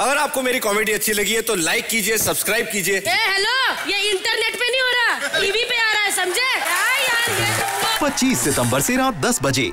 अगर आपको मेरी कॉमेडी अच्छी लगी है तो लाइक कीजिए सब्सक्राइब कीजिए। हेलो ये इंटरनेट पे नहीं हो रहा। टीवी पे आ रहा है समझे? पच्चीस सितंबर ऐसी से रात 10 बजे।